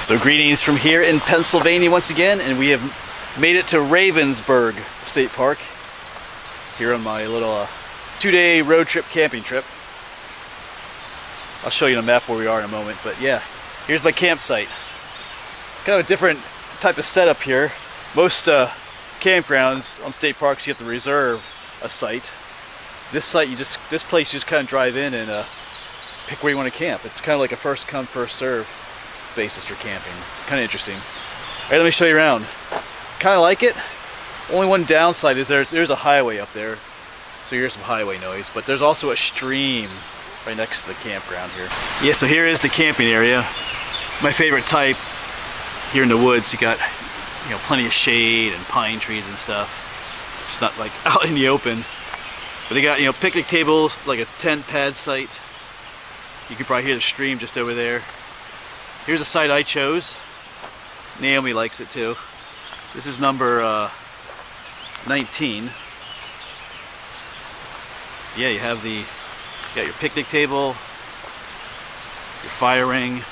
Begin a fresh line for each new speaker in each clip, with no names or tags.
So greetings from here in Pennsylvania once again, and we have made it to Ravensburg State Park here on my little uh, two-day road trip camping trip. I'll show you on a map where we are in a moment, but yeah, here's my campsite. Kind of a different type of setup here. Most uh, campgrounds on state parks you have to reserve a site. This site, you just this place, you just kind of drive in and uh, pick where you want to camp. It's kind of like a first come first serve basis for camping. Kind of interesting. All right, let me show you around. Kind of like it. Only one downside is there, there's a highway up there. So you hear some highway noise, but there's also a stream right next to the campground here. Yeah, so here is the camping area. My favorite type here in the woods. You got, you know, plenty of shade and pine trees and stuff. It's not like out in the open. But they got, you know, picnic tables, like a tent pad site. You can probably hear the stream just over there. Here's a site I chose. Naomi likes it too. This is number uh, 19. Yeah, you have the, you got your picnic table, your fire ring,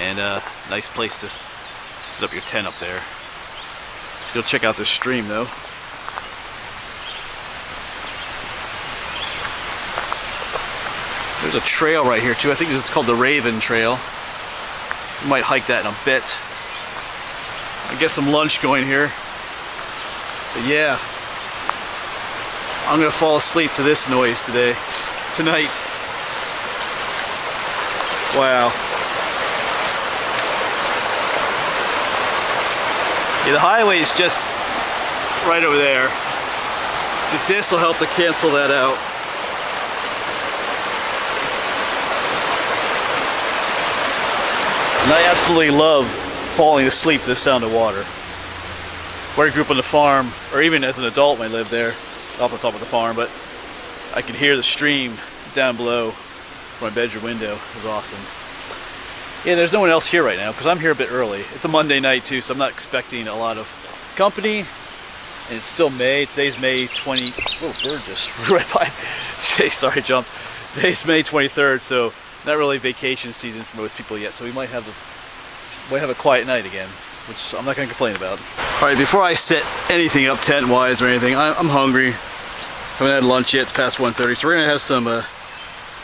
and a nice place to set up your tent up there. Let's go check out this stream though. There's a trail right here too. I think it's called the Raven Trail. Might hike that in a bit. I get some lunch going here. But yeah, I'm gonna fall asleep to this noise today, tonight. Wow. Yeah, the highway is just right over there. This will help to cancel that out. And I absolutely love falling asleep to the sound of water. Where I grew up on the farm, or even as an adult when I lived there, off the top of the farm, but I could hear the stream down below from my bedroom window. It was awesome. Yeah, there's no one else here right now because I'm here a bit early. It's a Monday night too, so I'm not expecting a lot of company. And it's still May. Today's May 20. Oh, bird just flew right by. Sorry, jump. Today's May 23rd, so not really vacation season for most people yet, so we might have a might have a quiet night again, which I'm not going to complain about. All right, before I set anything up tent-wise or anything, I'm hungry. Haven't had lunch yet. It's past 1:30, so we're gonna have some uh,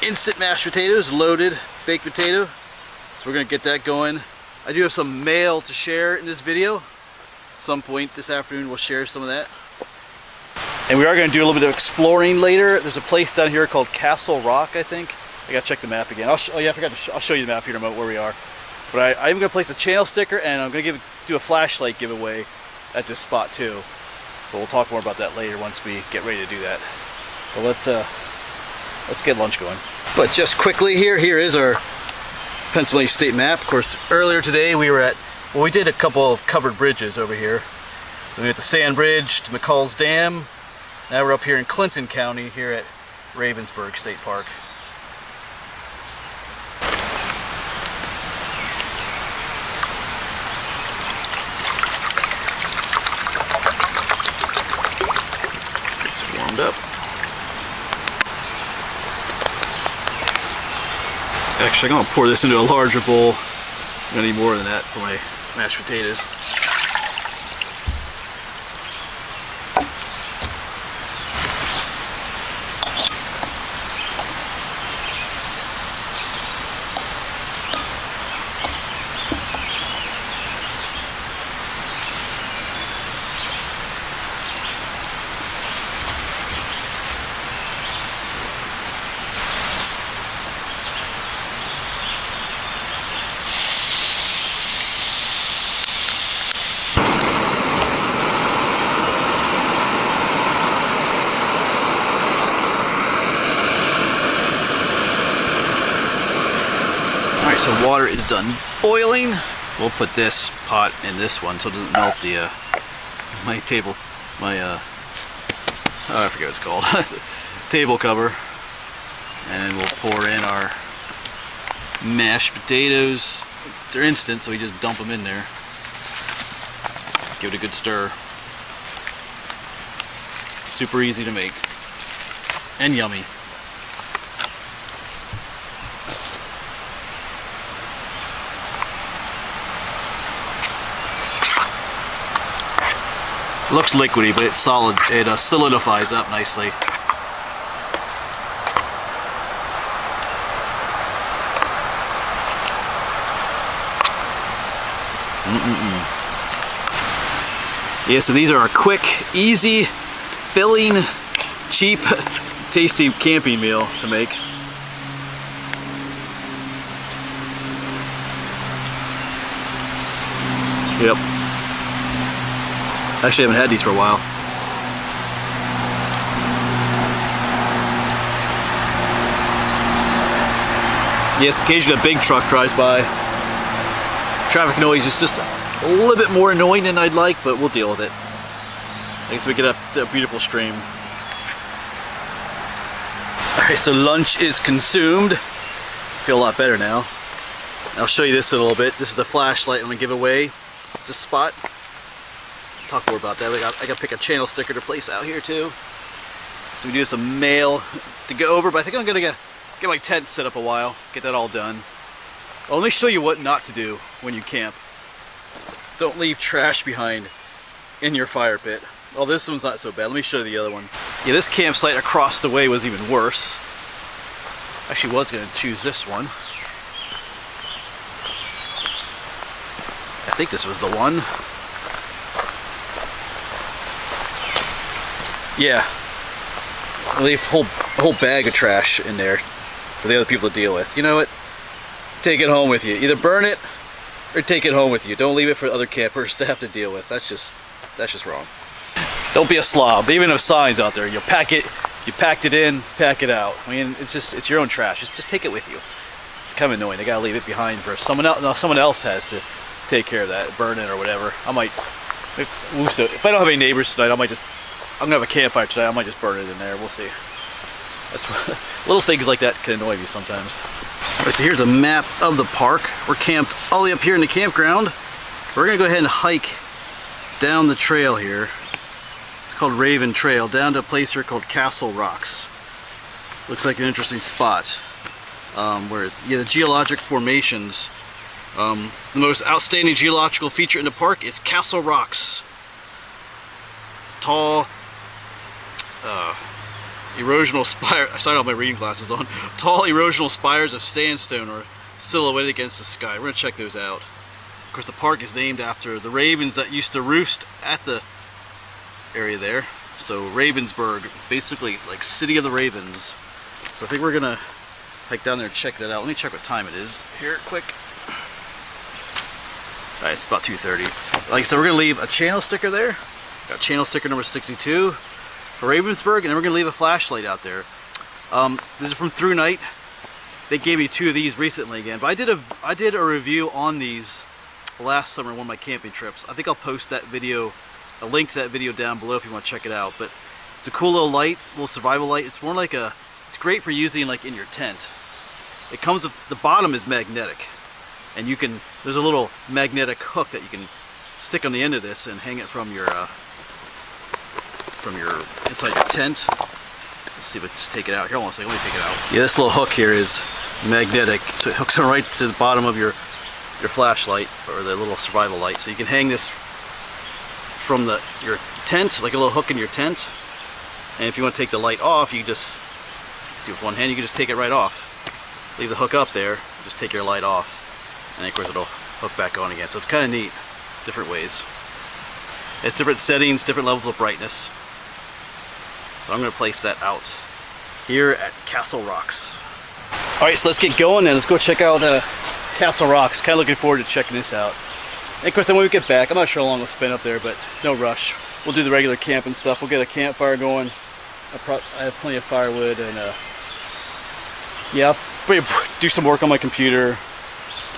instant mashed potatoes, loaded baked potato. So we're gonna get that going. I do have some mail to share in this video. Some point this afternoon, we'll share some of that. And we are gonna do a little bit of exploring later. There's a place down here called Castle Rock, I think. I gotta check the map again. Oh yeah, I forgot to sh I'll show you the map here in a moment where we are. But I, I'm gonna place a channel sticker and I'm gonna give do a flashlight giveaway at this spot too. But we'll talk more about that later once we get ready to do that. But let's uh let's get lunch going. But just quickly here, here is our Pennsylvania state map. Of course, earlier today we were at well we did a couple of covered bridges over here. We went to Sand Bridge, to McCall's Dam. Now we're up here in Clinton County here at Ravensburg State Park. Up. Actually, I'm to pour this into a larger bowl. I'm to need more than that for my mashed potatoes. so water is done boiling. We'll put this pot in this one so it doesn't melt the uh, my table, my uh, oh, I forget what it's called, table cover. And we'll pour in our mashed potatoes. They're instant, so we just dump them in there. Give it a good stir. Super easy to make. And yummy. Looks liquidy, but it's solid. It uh, solidifies up nicely. Mm -mm. Yeah, so these are a quick, easy, filling, cheap, tasty camping meal to make. Yep. Actually, I haven't had these for a while. Yes, occasionally a big truck drives by. Traffic noise is just a little bit more annoying than I'd like, but we'll deal with it. I guess we get a, a beautiful stream. Alright, so lunch is consumed. Feel a lot better now. I'll show you this a little bit. This is the flashlight I'm gonna give away. It's a spot. Talk more about that. I got, I got to pick a channel sticker to place out here too. So we do some mail to go over, but I think I'm gonna get, get my tent set up a while, get that all done. I'll me show you what not to do when you camp. Don't leave trash behind in your fire pit. Oh, this one's not so bad. Let me show you the other one. Yeah, this campsite across the way was even worse. Actually was gonna choose this one. I think this was the one. Yeah. I leave whole, whole bag of trash in there for the other people to deal with. You know what? Take it home with you. Either burn it or take it home with you. Don't leave it for other campers to have to deal with. That's just, that's just wrong. Don't be a slob. Even have signs out there. You pack it, you packed it in, pack it out. I mean, it's just, it's your own trash. Just, just take it with you. It's kind of annoying. They gotta leave it behind for someone else. No, someone else has to take care of that, burn it or whatever. I might, if, if I don't have any neighbors tonight, I might just, I'm gonna have a campfire today. I might just burn it in there. We'll see. That's little things like that can annoy me sometimes. All right, so here's a map of the park. We're camped all the way up here in the campground. We're gonna go ahead and hike down the trail here. It's called Raven Trail, down to a place here called Castle Rocks. Looks like an interesting spot. Um, yeah, the geologic formations um, the most outstanding geological feature in the park is Castle Rocks. Tall, uh, erosional spire. I started my reading glasses on. Tall erosional spires of sandstone are silhouetted against the sky. We're gonna check those out. Of course, the park is named after the ravens that used to roost at the area there. So Ravensburg, basically like city of the ravens. So I think we're gonna hike down there and check that out. Let me check what time it is here quick. Alright, it's about 2.30. Like I said, we're going to leave a channel sticker there. Got channel sticker number 62 for Ravensburg, and then we're going to leave a flashlight out there. Um, this is from ThruNite. They gave me two of these recently again, but I did a I did a review on these last summer on one of my camping trips. I think I'll post that video, a link to that video down below if you want to check it out. But it's a cool little light, little survival light. It's more like a, it's great for using like in your tent. It comes with, the bottom is magnetic and you can there's a little magnetic hook that you can stick on the end of this and hang it from your uh, from your inside your tent. Let's see if just take it out. Here hold on a second. Let me take it out. Yeah this little hook here is magnetic so it hooks right to the bottom of your your flashlight or the little survival light. So you can hang this from the your tent like a little hook in your tent. And if you want to take the light off you just do it with one hand you can just take it right off. Leave the hook up there just take your light off. And of course it'll hook back on again. So it's kind of neat, different ways. It's different settings, different levels of brightness. So I'm to place that out here at Castle Rocks. Alright, so let's get going and let's go check out uh, Castle Rocks. Kind of looking forward to checking this out. And of course, then when we get back, I'm not sure how long we'll spend up there, but no rush. We'll do the regular camping stuff. We'll get a campfire going. I, have plenty of firewood and uh, yeah, do some work on my computer,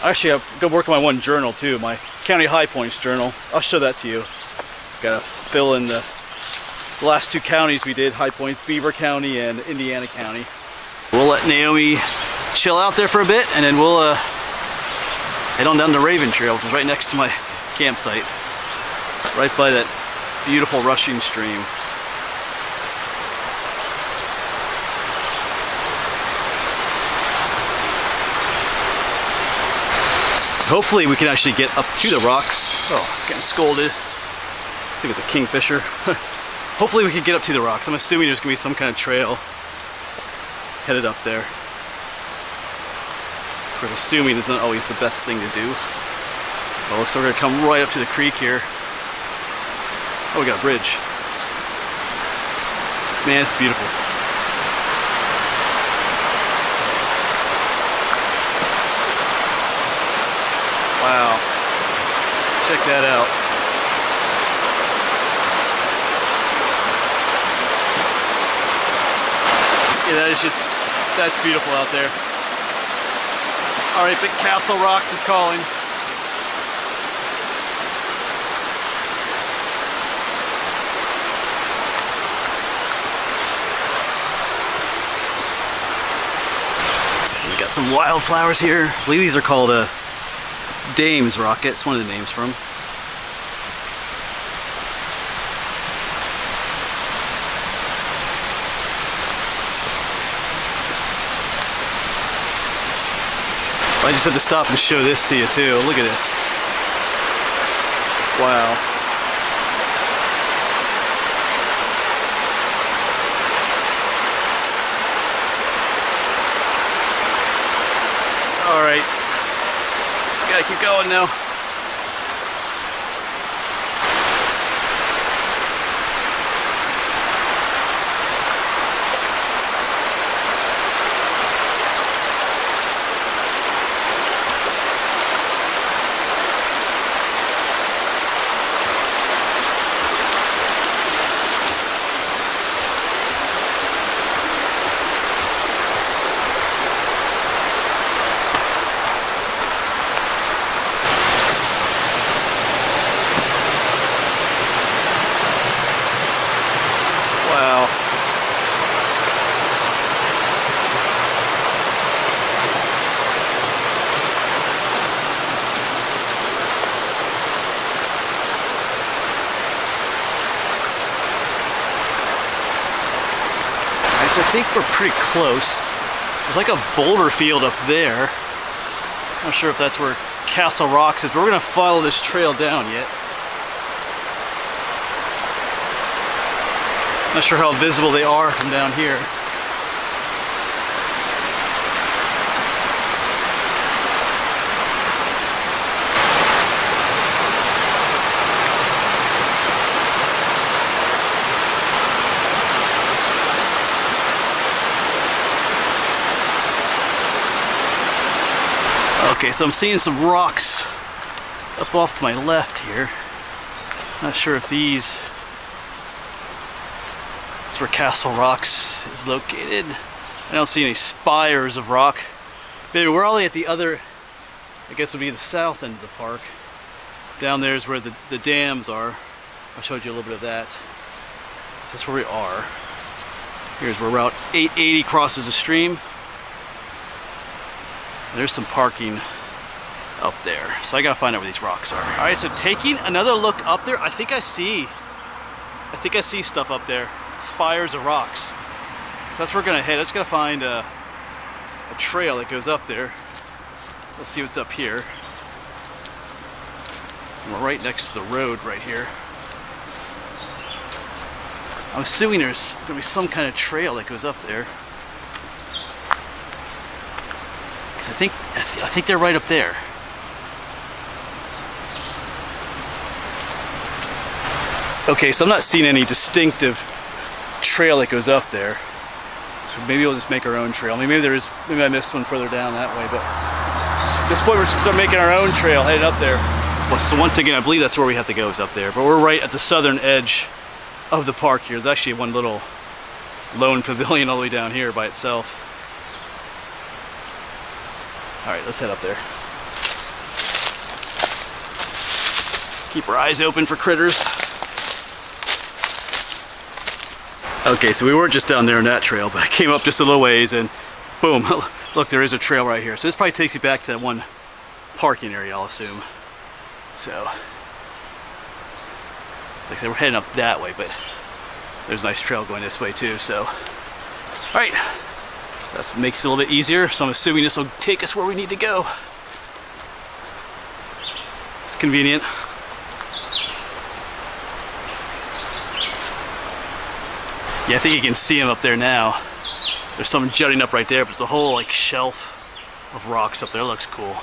Actually, I've got work on my one journal too, my County High Points journal. I'll show that to you. Got to fill in the last two counties we did, High Points, Beaver County and Indiana County. We'll let Naomi chill out there for a bit and then we'll uh, head on down the Raven Trail, which is right next to my campsite. Right by that beautiful rushing stream. Hopefully we can actually get up to the rocks. Oh, getting scolded. I think it's a kingfisher. Hopefully we can get up to the rocks. I'm assuming there's gonna be some kind of trail headed up there. Of course, assuming is not always the best thing to do. But looks like we're gonna come right up to the creek here. Oh, we got a bridge. Man, it's beautiful. Wow. Check that out. Yeah, that is just, that's beautiful out there. All right, Big Castle Rocks is calling. We got some wildflowers here. I believe these are called uh, Dame's Rocket. It's one of the names from. I just had to stop and show this to you too. Look at this. Wow. All right. Gotta keep going now. So I think we're pretty close. There's like a boulder field up there. Not sure if that's where Castle Rocks is, but we're gonna follow this trail down yet. Not sure how visible they are from down here. Okay, so I'm seeing some rocks up off to my left here. Not sure if these that's where Castle Rocks is located. I don't see any spires of rock. But we're only at the other, I guess would be the south end of the park. Down there is where the, the dams are. I showed you a little bit of that. So that's where we are. Here's where Route 880 crosses a stream. There's some parking up there. So I gotta find out where these rocks are. All right, so taking another look up there, I think I see, I think I see stuff up there. Spires of rocks. So that's where we're gonna head. I just gotta find a, a trail that goes up there. Let's see what's up here. We're right next to the road right here. I'm assuming there's gonna be some kind of trail that goes up there. Cause I think I, th I think they're right up there. Okay, so I'm not seeing any distinctive trail that goes up there. So maybe we'll just make our own trail. I mean, Maybe there is, maybe I missed one further down that way, but at this point we're just gonna start making our own trail headed up there. Well, so once again, I believe that's where we have to go is up there, but we're right at the southern edge of the park here. There's actually one little lone pavilion all the way down here by itself. All right, let's head up there. Keep our eyes open for critters. Okay, so we weren't just down there on that trail, but I came up just a little ways and boom, look, there is a trail right here. So this probably takes you back to that one parking area, I'll assume. So, like I said, we're heading up that way, but there's a nice trail going this way too, so. All right, that makes it a little bit easier, so I'm assuming this will take us where we need to go. It's convenient. Yeah, I think you can see them up there now. There's some jutting up right there, but there's a whole like shelf of rocks up there. It looks cool.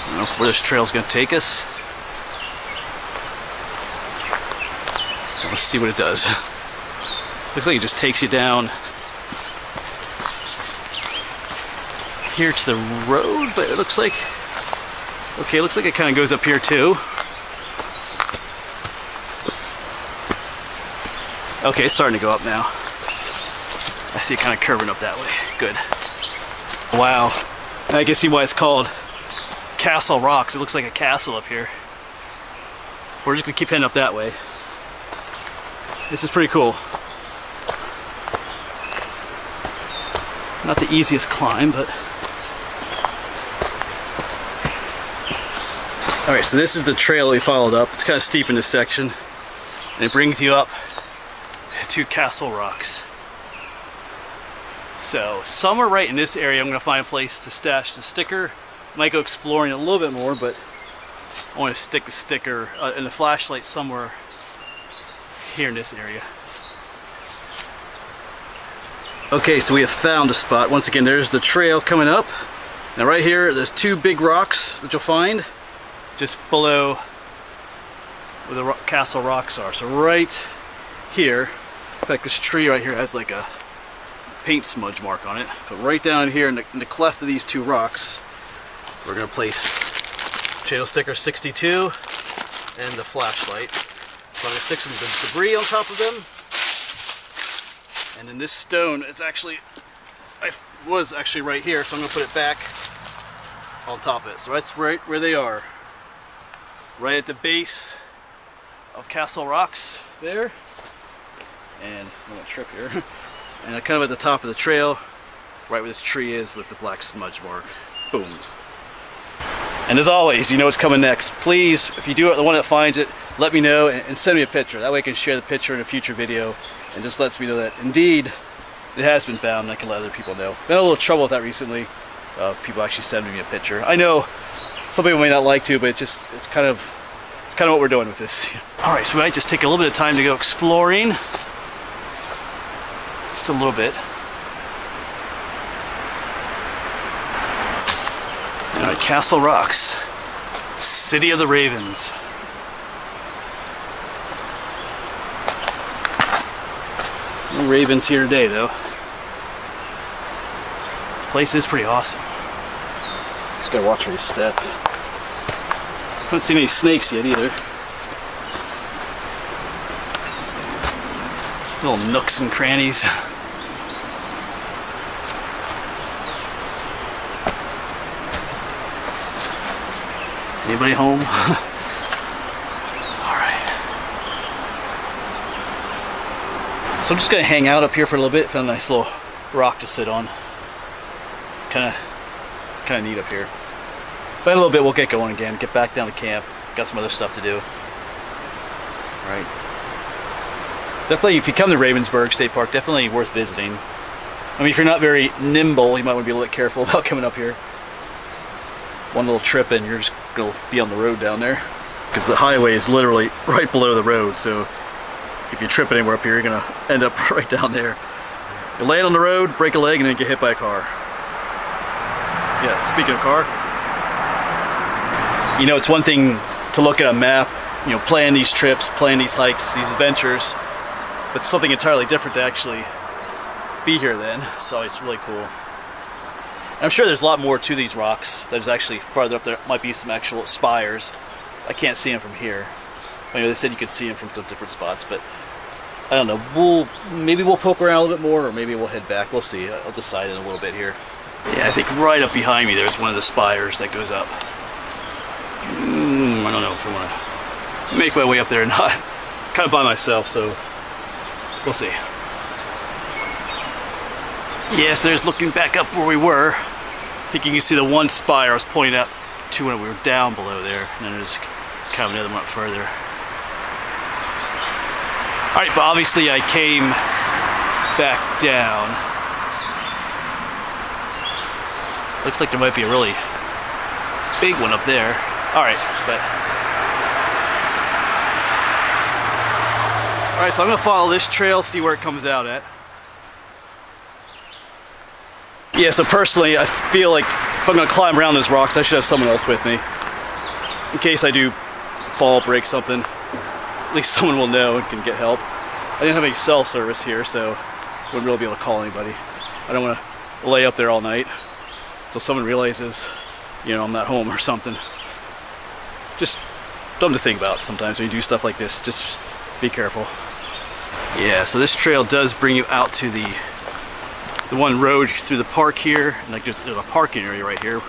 I don't know where this trail's gonna take us. Let's see what it does. Looks like it just takes you down here to the road, but it looks like, okay, looks like it kind of goes up here too. Okay, it's starting to go up now. I see it kind of curving up that way. Good. Wow. I can see why it's called Castle Rocks. It looks like a castle up here. We're just gonna keep heading up that way. This is pretty cool. Not the easiest climb, but All right, so this is the trail we followed up. It's kind of steep in this section, and it brings you up to Castle Rocks. So somewhere right in this area, I'm gonna find a place to stash the sticker. Might go exploring a little bit more, but I want to stick the sticker uh, and the flashlight somewhere here in this area. Okay, so we have found a spot. Once again, there's the trail coming up. Now right here, there's two big rocks that you'll find just below where the castle rocks are. So right here, in fact this tree right here has like a paint smudge mark on it. But right down here in the, in the cleft of these two rocks, we're gonna place channel sticker 62 and the flashlight. So gonna stick some debris on top of them. And then this stone is actually, I was actually right here, so I'm gonna put it back on top of it. So that's right where they are right at the base of Castle Rocks there. And I'm gonna trip here. and kind of at the top of the trail, right where this tree is with the black smudge mark. Boom. And as always, you know what's coming next. Please, if you do it, the one that finds it, let me know and send me a picture. That way I can share the picture in a future video and just lets me know that indeed it has been found and I can let other people know. Been a little trouble with that recently. Uh, people actually sending me a picture. I know some people may not like to, but it's just it's kind of it's kind of what we're doing with this. All right, so we might just take a little bit of time to go exploring, just a little bit. All right, Castle Rocks, City of the Ravens. No ravens here today, though. The place is pretty awesome. Just gotta watch where you step. Haven't seen any snakes yet either. Little nooks and crannies. Anybody home? So I'm just gonna hang out up here for a little bit, found a nice little rock to sit on. Kinda kind of neat up here. But in a little bit we'll get going again, get back down to camp. Got some other stuff to do. All right. Definitely, if you come to Ravensburg State Park, definitely worth visiting. I mean, if you're not very nimble, you might want to be a little bit careful about coming up here. One little trip and you're just going to be on the road down there. Because the highway is literally right below the road, so if you trip anywhere up here, you're to end up right down there. You land on the road, break a leg, and then get hit by a car yeah, speaking of car, you know, it's one thing to look at a map, you know, plan these trips, plan these hikes, these adventures, but something entirely different to actually be here then. So it's really cool. And I'm sure there's a lot more to these rocks. There's actually farther up there might be some actual spires. I can't see them from here. I know they said you could see them from some different spots, but I don't know. We'll maybe we'll poke around a little bit more, or maybe we'll head back. We'll see. I'll decide in a little bit here. Yeah, I think right up behind me there's one of the spires that goes up. Mm, I don't know if I want to make my way up there or not. kind of by myself, so we'll see. Yes, there's looking back up where we were. I think you can see the one spire I was pointing out to when we were down below there. And then there's kind of another one up further. Alright, but obviously I came back down Looks like there might be a really big one up there. All right, but. All right, so I'm gonna follow this trail, see where it comes out at. Yeah, so personally, I feel like if I'm gonna climb around those rocks, I should have someone else with me. In case I do fall, break something, at least someone will know and can get help. I didn't have any cell service here, so wouldn't really be able to call anybody. I don't wanna lay up there all night until someone realizes, you know, I'm not home or something. Just dumb to think about sometimes when you do stuff like this. Just be careful. Yeah, so this trail does bring you out to the the one road through the park here, and like there's, there's a parking area right here.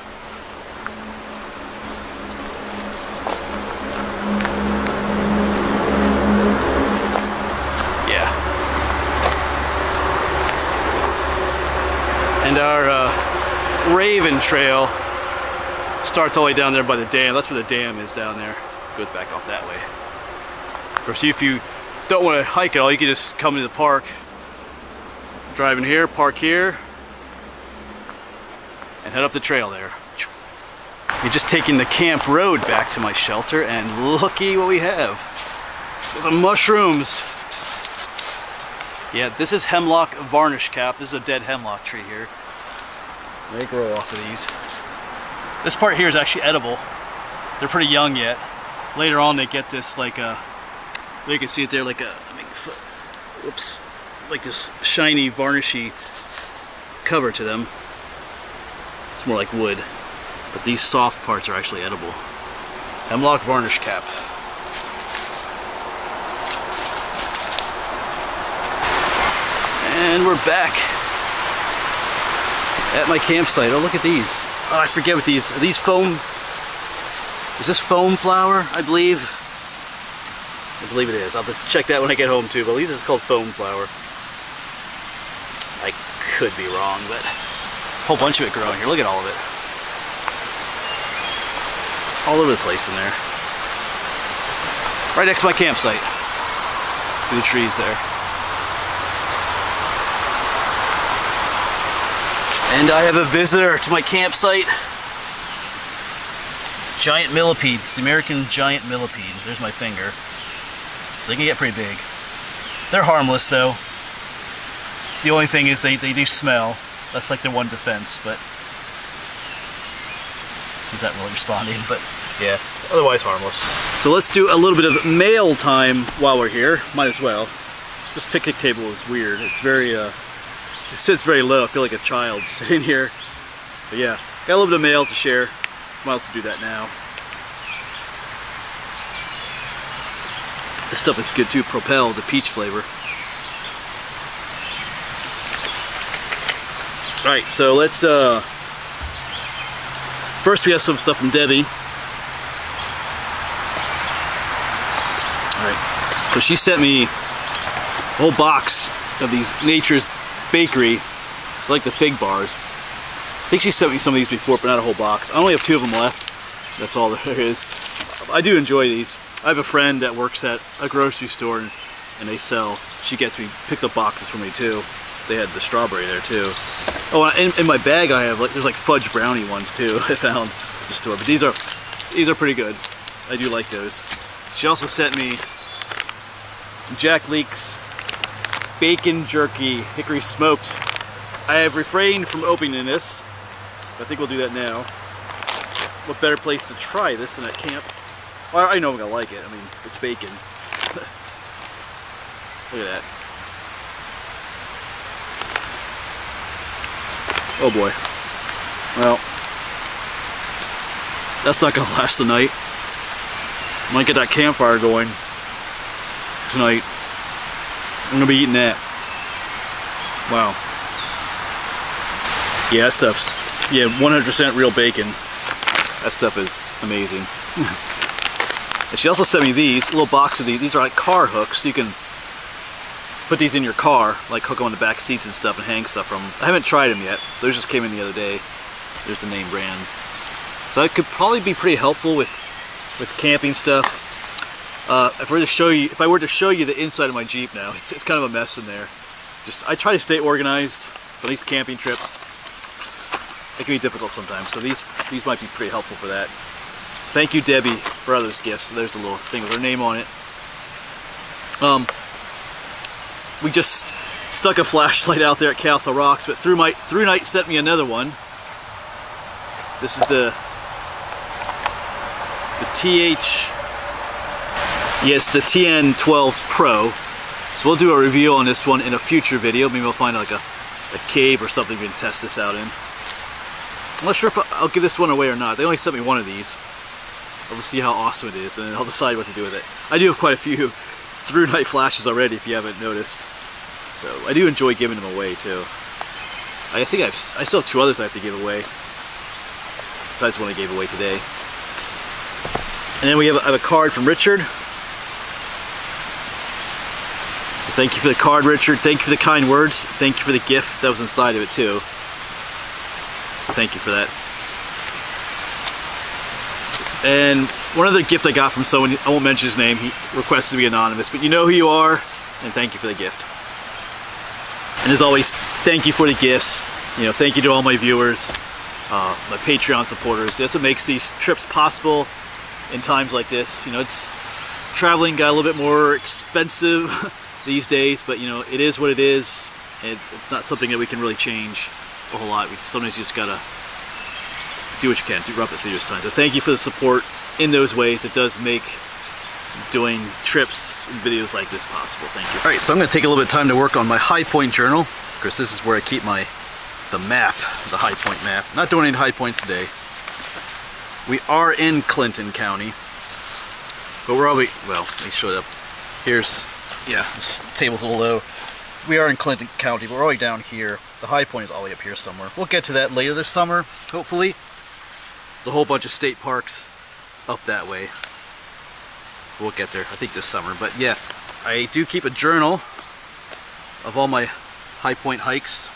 Our uh, Raven Trail starts all the way down there by the dam. That's where the dam is down there. Goes back off that way. Of course, if you don't want to hike at all, you can just come to the park, drive in here, park here, and head up the trail there. You're just taking the camp road back to my shelter, and looky what we have. The mushrooms. Yeah, this is hemlock varnish cap. This is a dead hemlock tree here. They grow off of these. This part here is actually edible. They're pretty young yet. Later on they get this like a, you can see it there like a, whoops, like this shiny varnishy cover to them. It's more like wood. But these soft parts are actually edible. Hemlock varnish cap. And we're back at my campsite. Oh, look at these. Oh, I forget what these, are these foam, is this foam flower, I believe? I believe it is. I'll have to check that when I get home too, but I believe this is called foam flower. I could be wrong, but a whole bunch of it growing here. Look at all of it. All over the place in there. Right next to my campsite. The trees there. And I have a visitor to my campsite. Giant millipedes, the American giant millipede. There's my finger. So they can get pretty big. They're harmless though. The only thing is they, they do smell. That's like their one defense, but he's not really responding, but yeah, otherwise harmless. So let's do a little bit of mail time while we're here. Might as well. This picnic table is weird. It's very, uh, it sits very low. I feel like a child sitting here. But yeah, got a little bit of mail to share. As well do that now. This stuff is good too, Propel, the peach flavor. Alright, so let's, uh, first we have some stuff from Debbie. Alright, so she sent me a whole box of these Nature's Bakery, I like the fig bars. I think she sent me some of these before, but not a whole box. I only have two of them left. That's all there is. I do enjoy these. I have a friend that works at a grocery store and, and they sell, she gets me, picks up boxes for me too. They had the strawberry there too. Oh, in, in my bag I have, like, there's like fudge brownie ones too I found at the store. But these are, these are pretty good. I do like those. She also sent me some Jack Link's bacon jerky, hickory smoked. I have refrained from opening this. I think we'll do that now. What better place to try this than at camp? Well, I know I'm gonna like it. I mean, it's bacon. Look at that. Oh boy. Well, that's not gonna last the night. Might get that campfire going tonight. I'm gonna be eating that. Wow. Yeah, that stuff's, yeah, 100% real bacon. That stuff is amazing. and she also sent me these, little box of these. These are like car hooks, so you can put these in your car, like hook them on the back seats and stuff and hang stuff from them. I haven't tried them yet. Those just came in the other day. There's the name brand. So it could probably be pretty helpful with, with camping stuff. Uh, if were to show you, if I were to show you the inside of my Jeep now, it's, it's kind of a mess in there. Just I try to stay organized for these camping trips. It can be difficult sometimes, so these these might be pretty helpful for that. thank you, Debbie, for those gifts. There's a little thing with her name on it. Um, we just stuck a flashlight out there at Castle Rocks, but through my ThruNite sent me another one. This is the the TH yes the TN12 Pro. So we'll do a review on this one in a future video. Maybe we'll find like a, a cave or something we can test this out in. I'm not sure if I'll give this one away or not. They only sent me one of these. I'll see how awesome it is and I'll decide what to do with it. I do have quite a few ThruNite flashes already if you haven't noticed. So I do enjoy giving them away too. I think I've, I still have two others I have to give away. Besides the one I gave away today. And then we have a, have a card from Richard. Thank you for the card, Richard. Thank you for the kind words. Thank you for the gift that was inside of it too. Thank you for that. And one other gift I got from someone, I won't mention his name, he requested to be anonymous, but you know who you are, and thank you for the gift. And as always, thank you for the gifts. You know, thank you to all my viewers, uh, my Patreon supporters. That's what makes these trips possible in times like this. You know, it's traveling got a little bit more expensive these days, but you know, it is what it is. It, it's not something that we can really change a whole lot. We sometimes just gotta do what you can, do rough it through those times. So thank you for the support in those ways. It does make doing trips and videos like this possible. Thank you. All right, so I'm gonna take a little bit of time to work on my High Point journal. Of course, this is where I keep my the map, the High Point map. Not doing any high points today. We are in Clinton County, but we're already, well, let me show it up. Here's, yeah, this table's a little low. We are in Clinton County, but we're already down here. The high point is way up here somewhere. We'll get to that later this summer, hopefully. There's a whole bunch of state parks up that way. We'll get there, I think this summer. But yeah, I do keep a journal of all my high point hikes.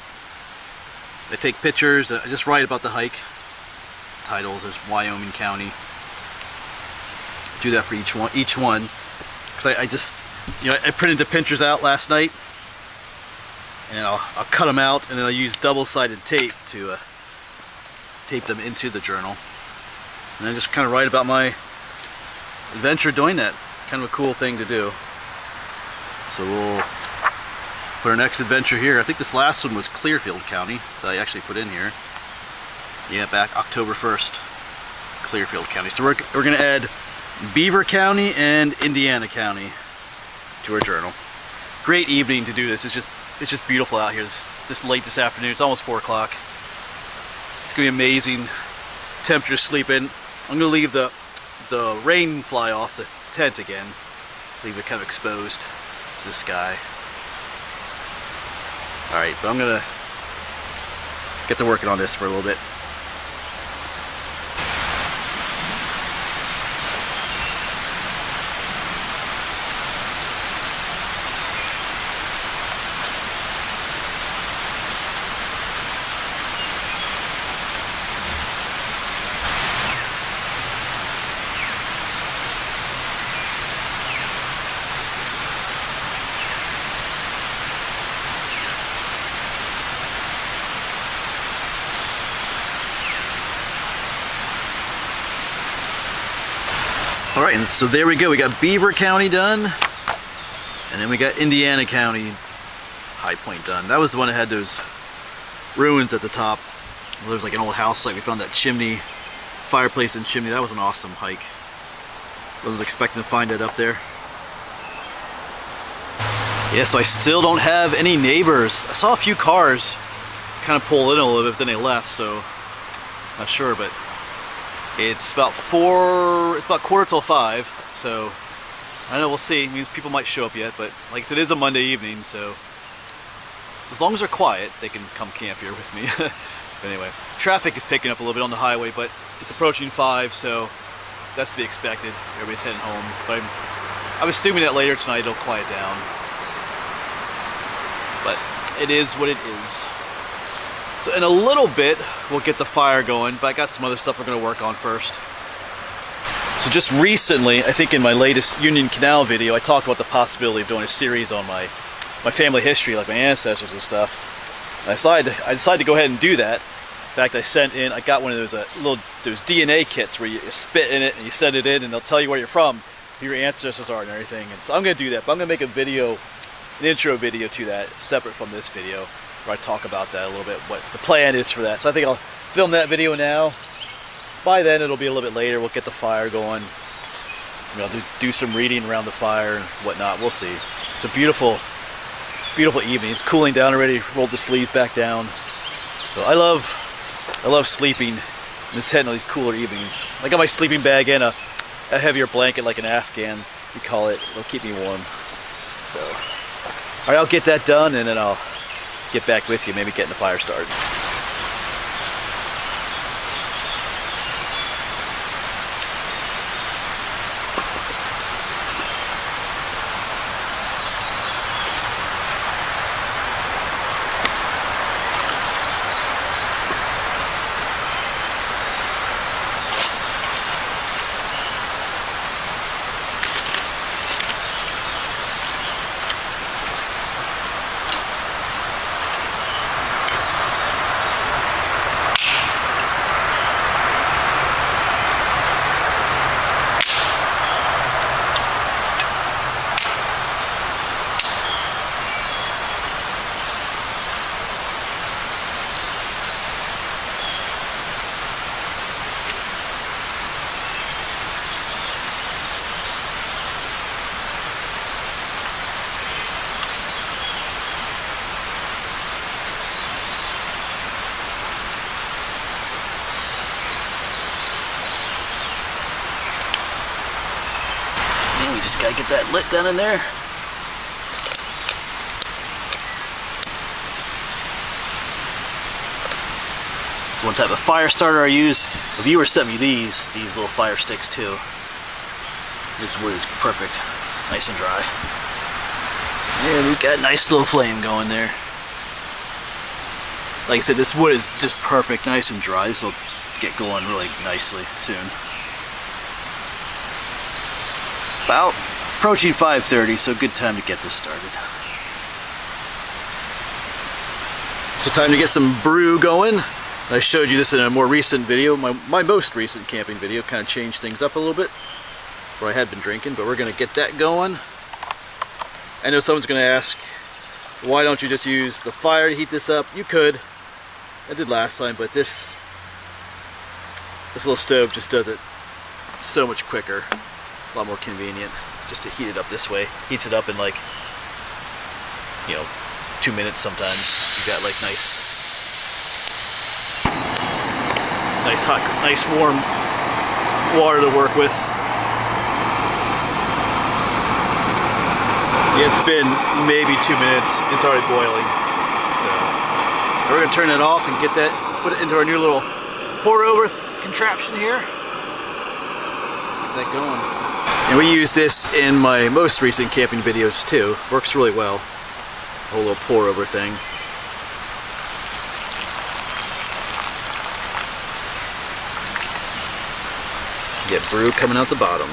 I take pictures, I just write about the hike. Titles, there's Wyoming County. Do that for each one, each one. Because I, I just, you know, I printed the pictures out last night and I'll, I'll cut them out and then I'll use double-sided tape to uh, tape them into the journal. And I just kind of write about my adventure doing that. Kind of a cool thing to do. So we'll put our next adventure here. I think this last one was Clearfield County that I actually put in here. Yeah back October 1st Clearfield County. So we're, we're gonna add Beaver County and Indiana County to our journal great evening to do this it's just it's just beautiful out here this, this late this afternoon. It's almost 4 o'clock. It's to be amazing. Temperature sleeping. I'm to leave the, the rain fly off the tent again. Leave it kind of exposed to the sky. Alright, but I'm to get to working on this for a little bit. And so there we go. We got Beaver County done, and then we got Indiana County High Point done. That was the one that had those ruins at the top. Well, there was like an old house like We found that chimney, fireplace and chimney. That was an awesome hike. Wasn't expecting to find it up there. Yeah, so I still don't have any neighbors. I saw a few cars kind of pull in a little bit, then they left, so not sure, but it's about four, it's about quarter till five, so I don't know we'll see. It means people might show up yet, but like I said, it is a Monday evening, so as long as they're quiet, they can come camp here with me. anyway, traffic is picking up a little bit on the highway, but it's approaching five, so that's to be expected. Everybody's heading home, but I'm, I'm assuming that later tonight it'll quiet down. But it is what it is. So in a little bit, we'll get the fire going, but I got some other stuff we're gonna work on first. So just recently, I think in my latest Union Canal video, I talked about the possibility of doing a series on my, my family history, like my ancestors and stuff. And I decided, I decided to go ahead and do that. In fact, I sent in, I got one of those uh, little those DNA kits where you spit in it and you send it in, and they'll tell you where you're from, who your ancestors are, and everything. And so I'm gonna do that, but I'm gonna make a video, an intro video to that, separate from this video, where I talk about that a little bit, what the plan is for that. So I think I'll film that video now. By then, it'll be a little bit later. We'll get the fire going. You know, do some reading around the fire and whatnot. We'll see. It's a beautiful, beautiful evening. It's cooling down already. Rolled the sleeves back down. So I love, I love sleeping in the tent on these cooler evenings. I got my sleeping bag and a, a heavier blanket like an Afghan, we call it. It'll keep me warm. So, all right, I'll get that done and then I'll get back with you, maybe getting the fire started. we just gotta get that lit down in there. It's one type of fire starter I use. A viewer sent me these, these little fire sticks too. This wood is perfect, nice and dry. And we've got a nice little flame going there. Like I said, this wood is just perfect, nice and dry. This will get going really nicely soon. About approaching 5.30, so good time to get this started. So time to get some brew going. I showed you this in a more recent video, my, my most recent camping video, kind of changed things up a little bit, where I had been drinking, but we're going to get that going. I know someone's going to ask, why don't you just use the fire to heat this up? You could. I did last time, but this this little stove just does it so much quicker a lot more convenient just to heat it up this way. Heats it up in like, you know, two minutes sometimes. You've got like nice, nice hot, nice warm water to work with. It's been maybe two minutes. It's already boiling. So we're gonna turn it off and get that, put it into our new little pour over contraption here. Get that going. And we use this in my most recent camping videos too. Works really well. A whole little pour over thing. Get brew coming out the bottom.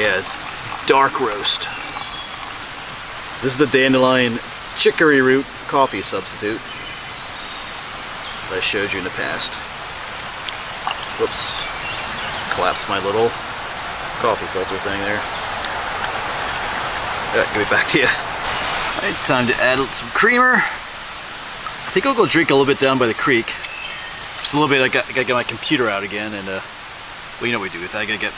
Yeah, it's dark roast. This is the dandelion chicory root coffee substitute that I showed you in the past. Whoops. Collapsed my little coffee filter thing there. Yeah, give it back to you. Alright, time to add some creamer. I think I'll go drink a little bit down by the creek. Just a little bit, I, got, I gotta get my computer out again and uh, well you know what we do with that. I gotta get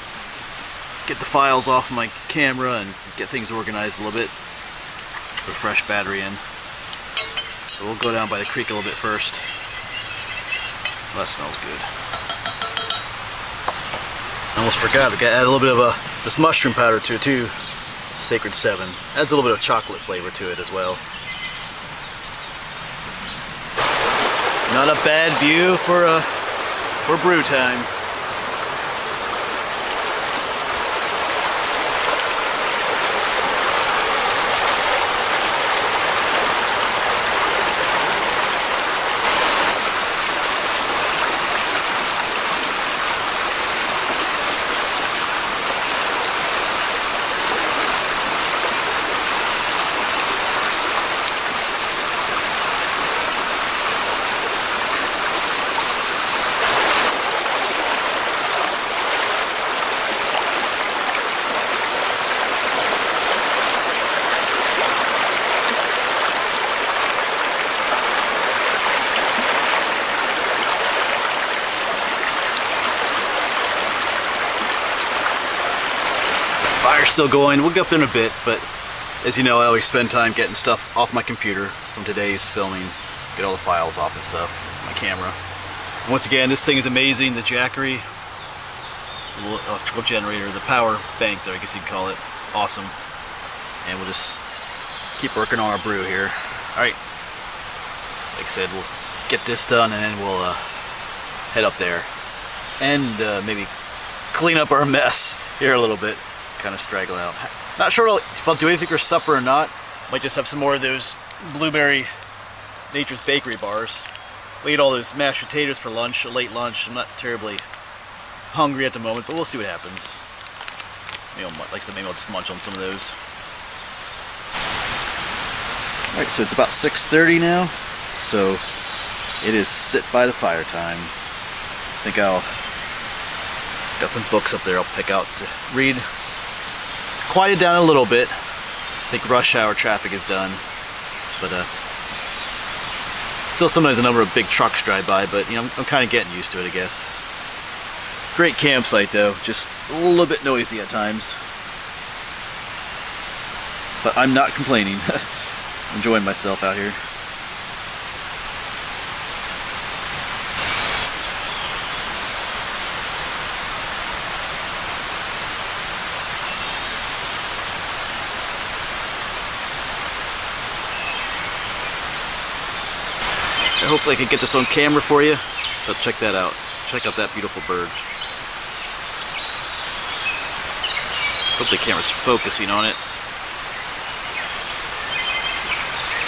get the files off my camera and get things organized a little bit. Put a fresh battery in. So we'll go down by the creek a little bit first. Well, that smells good. Almost forgot, we got to add a little bit of a, this mushroom powder to it too. Sacred 7. Adds a little bit of chocolate flavor to it as well. Not a bad view for, uh, for brew time. Still going. We'll get up there in a bit, but as you know, I always spend time getting stuff off my computer from today's filming, get all the files off and stuff, my camera. And once again, this thing is amazing. The Jackery electrical generator, the power bank there, I guess you'd call it. Awesome. And we'll just keep working on our brew here. All right. Like I said, we'll get this done and then we'll uh, head up there and uh, maybe clean up our mess here a little bit. Kind of straggle out. Not sure if I'll do anything for supper or not. Might just have some more of those blueberry Nature's Bakery bars. We eat all those mashed potatoes for lunch, a late lunch. I'm not terribly hungry at the moment, but we'll see what happens. Maybe I'll, like I said, maybe I'll just munch on some of those. Alright, so it's about 6.30 now. So it is sit by the fire time. I think I'll got some books up there I'll pick out to read. Quieted down a little bit. I think rush hour traffic is done. But uh still sometimes a number of big trucks drive by, but you know, I'm, I'm kind of getting used to it, I guess. Great campsite though, just a little bit noisy at times. But I'm not complaining. Enjoying myself out here. Hopefully I can get this on camera for you. But check that out. Check out that beautiful bird. Hope the camera's focusing on it.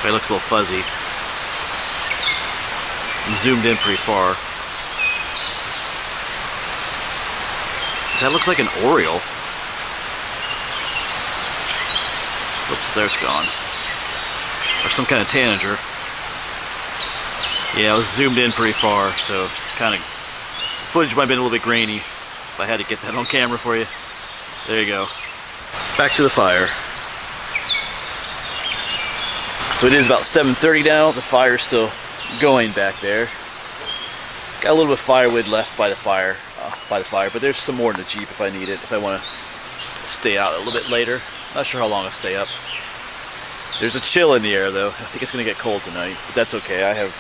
It looks a little fuzzy. I'm zoomed in pretty far. That looks like an oriole. Oops, there it's gone. Or some kind of tanager. Yeah, I was zoomed in pretty far, so kind of footage might have been a little bit grainy. If I had to get that on camera for you. There you go. Back to the fire. So it is about 7.30 now. The fire's still going back there. Got a little bit of firewood left by the fire, uh, by the fire, but there's some more in the Jeep if I need it, if I want to stay out a little bit later. Not sure how long I'll stay up. There's a chill in the air though. I think it's going to get cold tonight, but that's okay. I have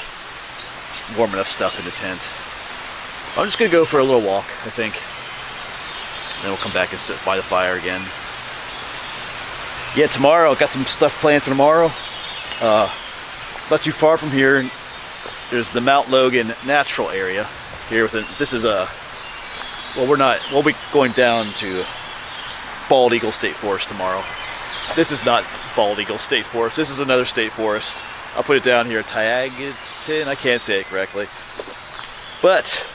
warm enough stuff in the tent. I'm just gonna go for a little walk, I think. Then we'll come back and sit by the fire again. Yeah, tomorrow, got some stuff planned for tomorrow. Uh, not too far from here, there's the Mount Logan natural area. Here within, this is a, well we're not, we'll be going down to Bald Eagle State Forest tomorrow. This is not Bald Eagle State Forest, this is another state forest. I'll put it down here, Tayagtin, I can't say it correctly. But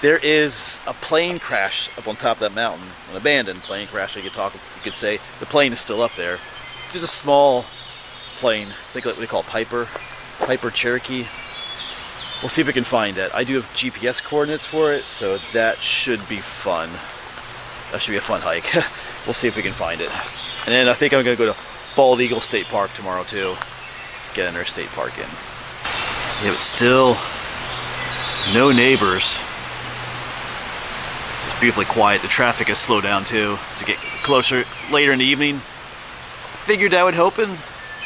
there is a plane crash up on top of that mountain, an abandoned plane crash, you could talk, you could say. The plane is still up there. Just a small plane, I think what they call Piper, Piper Cherokee. We'll see if we can find it. I do have GPS coordinates for it, so that should be fun. That should be a fun hike. we'll see if we can find it. And then I think I'm gonna go to Bald Eagle State Park tomorrow too get in our state park in. Yeah, but still no neighbors. It's just beautifully quiet. The traffic has slowed down too. We get closer later in the evening, figured that would happen.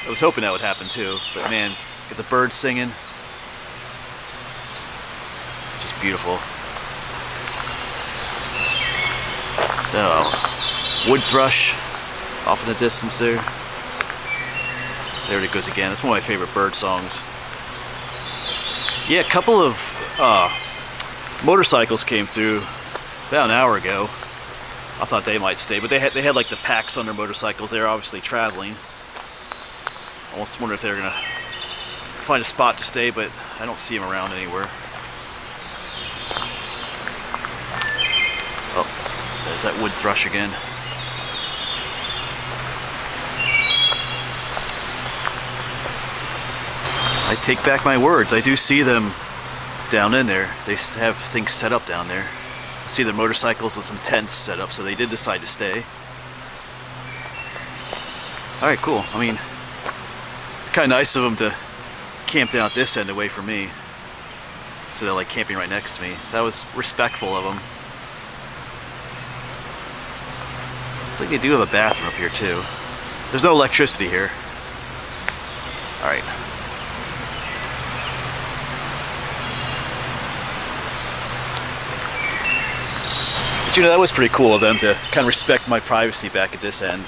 I was hoping that would happen too. But man, get the birds singing. Just beautiful. Oh, wood thrush off in the distance there. There it goes again. It's one of my favorite bird songs. Yeah, a couple of uh, motorcycles came through about an hour ago. I thought they might stay, but they had they had like the packs on their motorcycles. They're obviously traveling. I almost wonder if they're gonna find a spot to stay, but I don't see them around anywhere. Oh, there's that wood thrush again. I take back my words. I do see them down in there. They have things set up down there. I see their motorcycles and some tents set up, so they did decide to stay. Alright, cool. I mean, it's kind of nice of them to camp down at this end away from me. Instead of like camping right next to me. That was respectful of them. I think they do have a bathroom up here too. There's no electricity here. Alright. You know, that was pretty cool of them to kind of respect my privacy back at this end.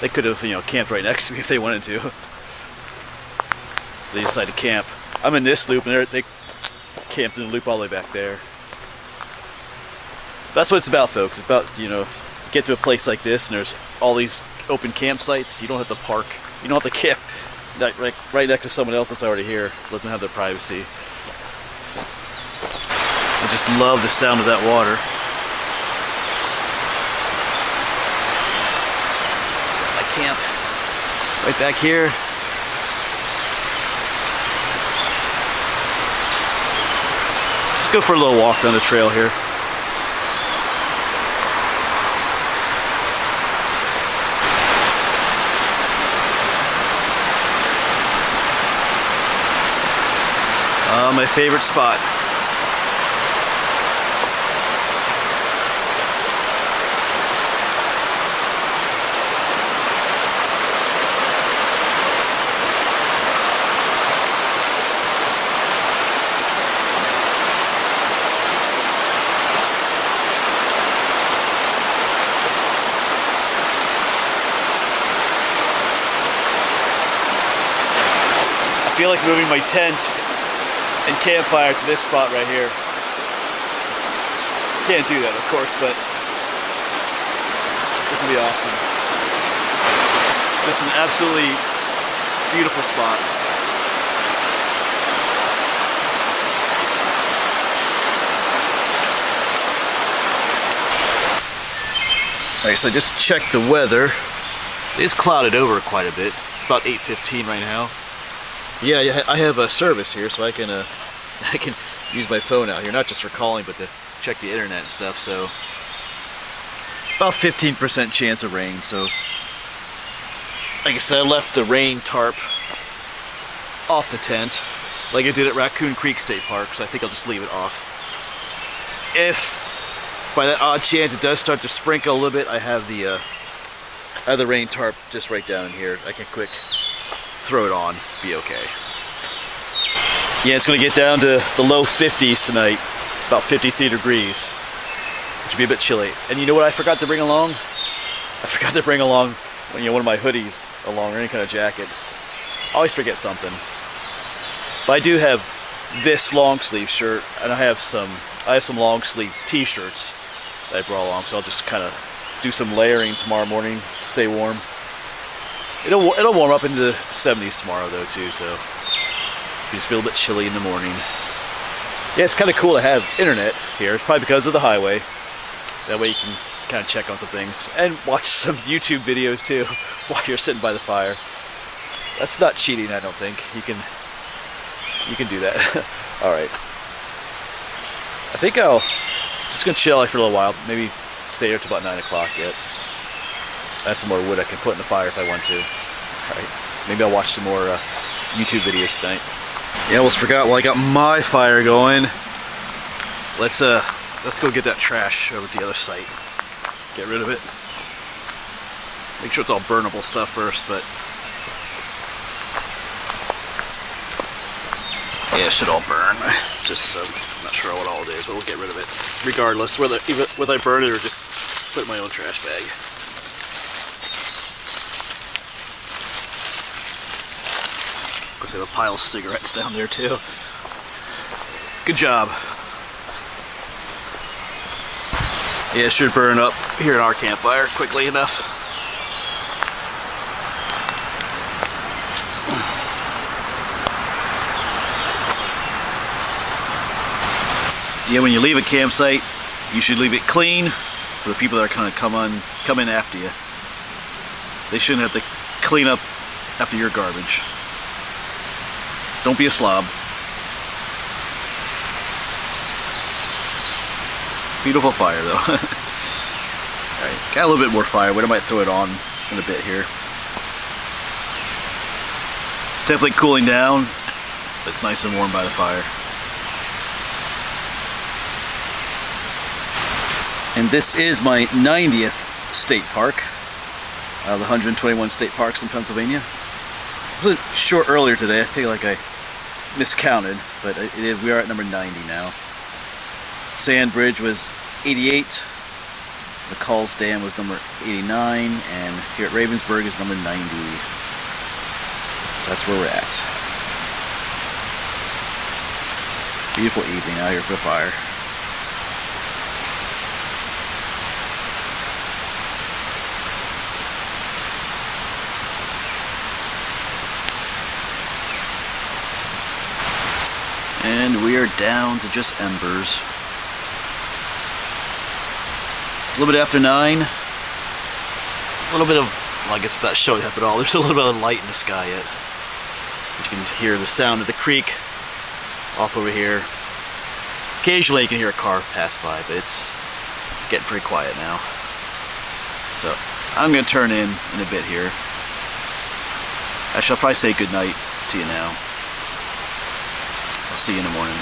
They could have, you know, camped right next to me if they wanted to. They decided to camp. I'm in this loop and they camped in the loop all the way back there. That's what it's about, folks. It's about, you know, get to a place like this and there's all these open campsites. You don't have to park. You don't have to camp right, right next to someone else that's already here. Let them have their privacy. I just love the sound of that water. I camp right back here. Let's go for a little walk down the trail here. Uh, my favorite spot. Feel like moving my tent and campfire to this spot right here. Can't do that, of course, but this will be awesome. Just an absolutely beautiful spot. Alright, so I just checked the weather. It is clouded over quite a bit. About 8.15 right now. Yeah, I have a service here, so I can uh, I can use my phone out here, not just for calling, but to check the internet and stuff. So about 15% chance of rain. So like I said, I left the rain tarp off the tent, like I did at Raccoon Creek State Park. So I think I'll just leave it off. If by that odd chance it does start to sprinkle a little bit, I have the uh, I have the rain tarp just right down here. I can quick throw it on, be okay. Yeah, it's gonna get down to the low 50s tonight, about 53 degrees, which would be a bit chilly. And you know what I forgot to bring along? I forgot to bring along you know, one of my hoodies along or any kind of jacket. I always forget something. But I do have this long sleeve shirt and I have some I have some long sleeve t-shirts that I brought along, so I'll just kind of do some layering tomorrow morning, stay warm. It'll it'll warm up into the 70s tomorrow though too, so it's just a little bit chilly in the morning. Yeah, it's kind of cool to have internet here. It's probably because of the highway. That way you can kind of check on some things and watch some YouTube videos too while you're sitting by the fire. That's not cheating, I don't think. You can you can do that. All right. I think I'll just gonna chill like for a little while. Maybe stay here till about nine o'clock yet. Have some more wood I can put in the fire if I want to. Alright, maybe I'll watch some more uh, YouTube videos tonight. Yeah, almost forgot while I got my fire going. Let's uh, let's go get that trash over at the other site. Get rid of it. Make sure it's all burnable stuff first, but yeah, it should all burn. Just um, I'm not sure what all it is, but we'll get rid of it regardless, whether even whether I burn it or just put it in my own trash bag. Of I have a pile of cigarettes down there too. Good job. Yeah, it should burn up here in our campfire quickly enough. Yeah, when you leave a campsite, you should leave it clean for the people that are kind of come on, come in after you. They shouldn't have to clean up after your garbage. Don't be a slob. Beautiful fire though. Alright, got a little bit more firewood. I might throw it on in a bit here. It's definitely cooling down. But it's nice and warm by the fire. And this is my 90th state park. uh, the 121 state parks in Pennsylvania. It was short earlier today. I feel like I miscounted, but we are at number 90 now. Sand Bridge was 88. McCall's Dam was number 89, and here at Ravensburg is number 90. So that's where we're at. Beautiful evening out here for the fire. We are down to just embers. A little bit after 9. A little bit of, well, I guess it's not showing up at all. There's a little bit of light in the sky yet. You can hear the sound of the creek off over here. Occasionally you can hear a car pass by, but it's getting pretty quiet now. So I'm going to turn in in a bit here. I shall probably say goodnight to you now. I'll see you in the morning.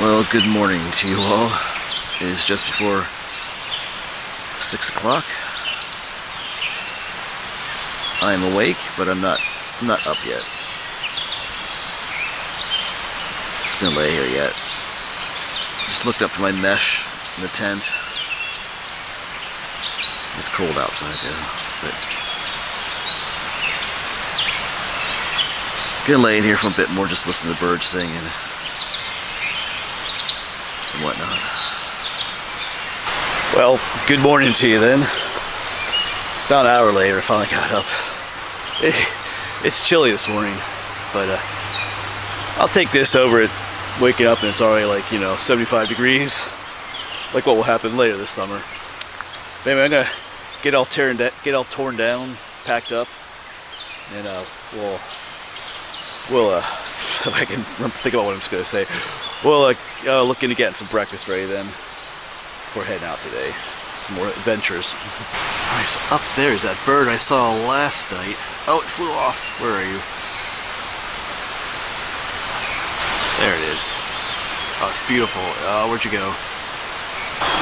Well, good morning to you all. It is just before 6 o'clock. I am awake, but I'm not I'm not up yet. Just gonna lay here yet. Just looked up for my mesh in the tent. Cold outside yeah. but gonna lay in here for a bit more, just listen to the birds singing and, and whatnot. Well, good morning to you then. About an hour later, I finally got up. It, it's chilly this morning, but uh, I'll take this over it waking up and it's already like, you know, 75 degrees, like what will happen later this summer. But anyway, I'm gonna get all torn get all torn down, packed up, and uh, we'll we'll uh, if I can think about what I'm gonna say, we'll uh, uh, look into getting some breakfast ready then before heading out today. Some more adventures. Alright, so up there is that bird I saw last night. Oh, it flew off. Where are you? There it is. Oh, it's beautiful. Uh, where'd you go?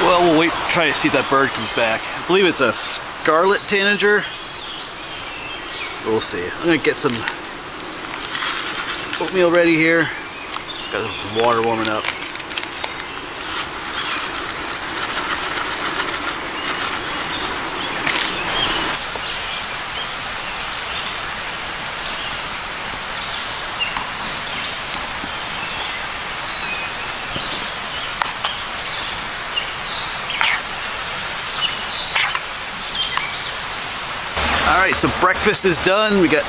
Well, we'll wait, try to see if that bird comes back. I believe it's a scarlet tanager. We'll see. I'm gonna get some oatmeal ready here. Got some water warming up. Alright, so breakfast is done. We got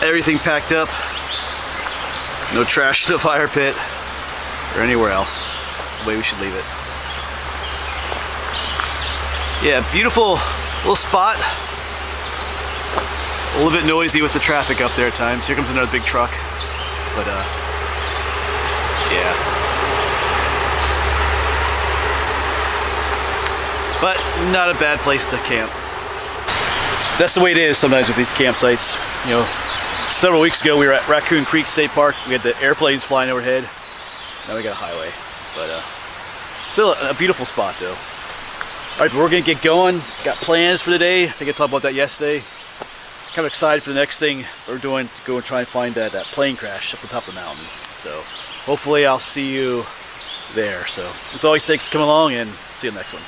everything packed up. No trash in the fire pit or anywhere else. That's the way we should leave it. Yeah, beautiful little spot. A little bit noisy with the traffic up there at times. Here comes another big truck. But uh yeah. But not a bad place to camp that's the way it is sometimes with these campsites. You know, several weeks ago we were at Raccoon Creek State Park. We had the airplanes flying overhead. Now we got a highway, but uh, still a, beautiful spot though. All right, but we're gonna get going. Got plans for the day. I think I talked about that yesterday. Kind of excited for the next thing we're doing to go and try and find that, that plane crash up the top of the mountain. So hopefully I'll see you there. So it's always thanks for coming along and see you next one.